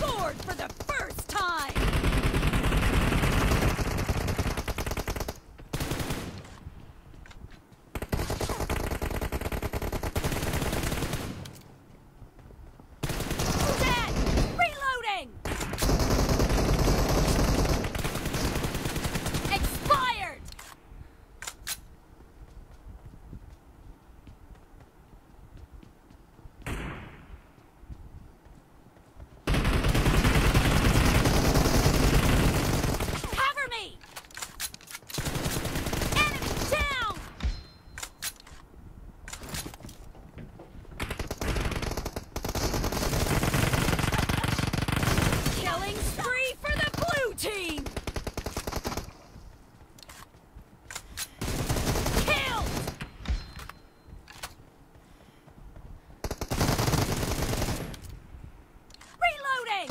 scored for the first time! Dead! Reloading! Expired! Cover me! Enemy down! Killing spree for the blue team! Killed! Reloading!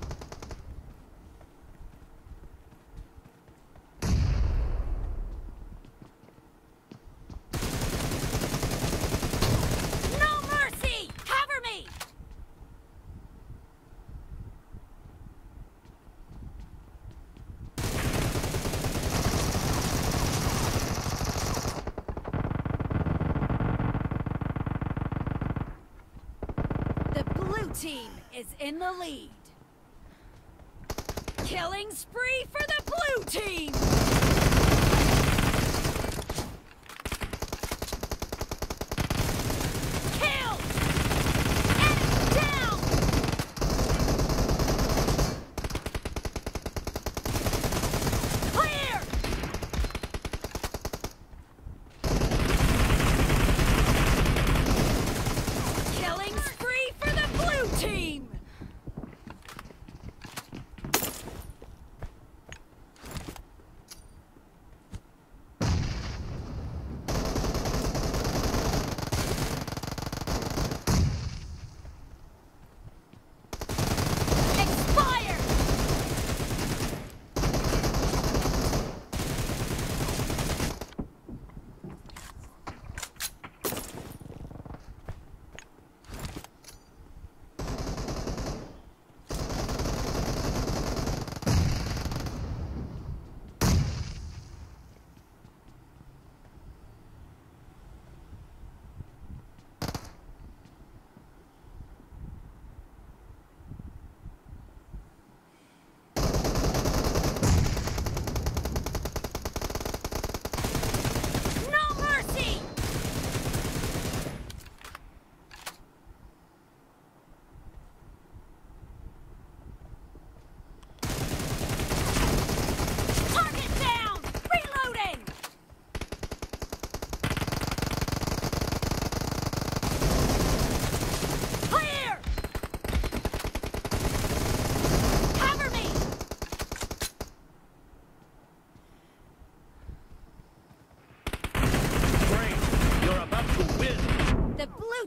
Team is in the lead. Killing spree for the blue team!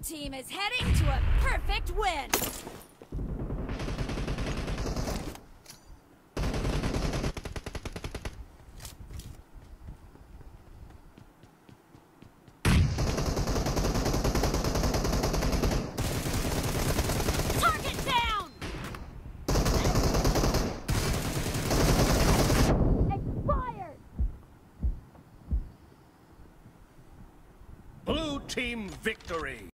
Team is heading to a perfect win! Target down! Expired! Blue team victory!